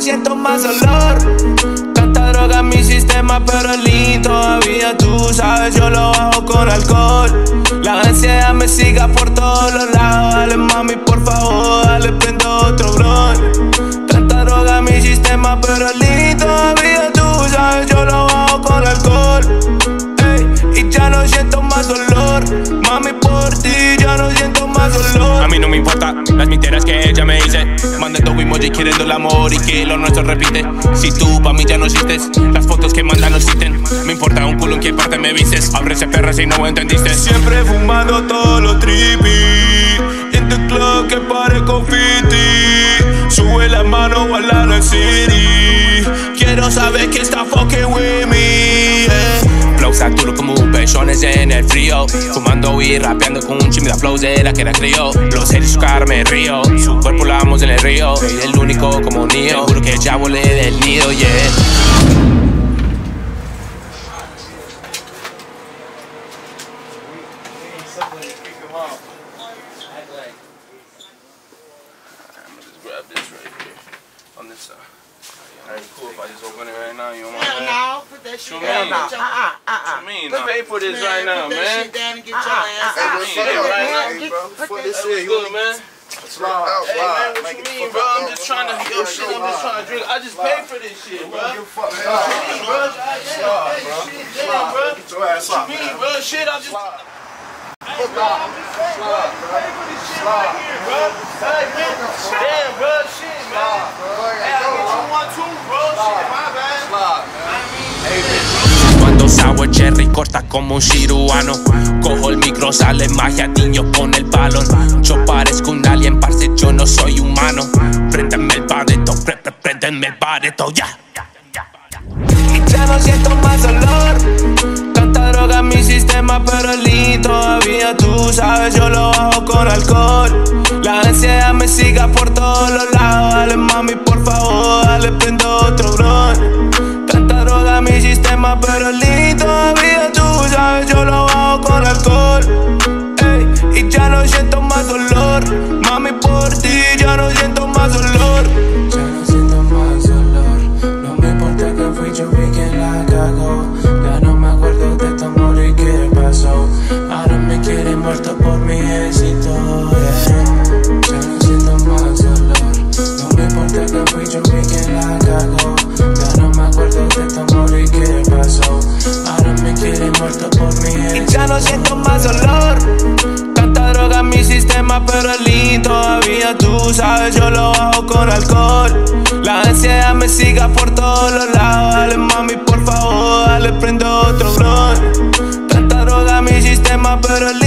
siento más dolor. Tanta droga en mi sistema, pero el lean todavía tú sabes, yo lo bajo con alcohol. La ansiedad me siga por todos los lados. Dale, mami, por favor, dale, prendo otro blon. Tanta droga en mi sistema, pero el A las mentiras que ella me dice. Mandando emoji queriendo el amor y que lo nuestro repite. Si tú pa' mí ya no existes, las fotos que mandan no existen. Me importa un culo en qué parte me vistes. Ese perro si no entendiste. Siempre fumando todo lo trippy En the club que pare con Fiti Sube la mano bailando en city Quiero saber que está saturo como pechones en el frío. Fumando y rapeando con un chimida flow de la que la crió. Los seres su cara me río. Su cuerpo la amo en el río. El único como niño. Juro que ya volé del nido, yeah. Grab this right on this side. Alright, cool if I just open it right now. You don't mind? Hell man? no, put that shit What down. you Get mean? your, uh-uh, uh-uh. What you mean? Put- I pay for this right now, put that man. shit down and get your Uh-uh, ass Hey, out. what's Yeah, up, right man? now. bro? Put Fuck this- this What's shit. good, man? Slide, Hey, slide. man, what Make you it mean, fuck bro? up, I'm man. just trying to, yo, shit, I'm just trying to drink. I just paid for this shit, bro. Give a fuck, man. Bro, Slide, bro, hey, bro. shit, damn, bro. Get your ass up, Me, man. bro, shit, I'm just. Slide. Hey, bro, I'm just saying, Cuando sour cherry corta como un cirujano Cojo el micro, sale magia, niño con el balón Yo parezco un alien, parce, yo no soy humano. Préndeme el bareto, préndeme el bareto, ya. Y ya no siento más dolor. Sabes, yo lo bajo con alcohol. La ansiedad me siga por todos los lados. Dale, mami, por favor, dale, prendo otro blon. Tanta droga en mi sistema, pero el mi sistema, pero el lean todavía tú sabes, yo lo bajo con alcohol. La ansiedad me siga por todos los lados. Dale, mami, por favor, dale, prendo otro blon. Tanta droga mi sistema, pero el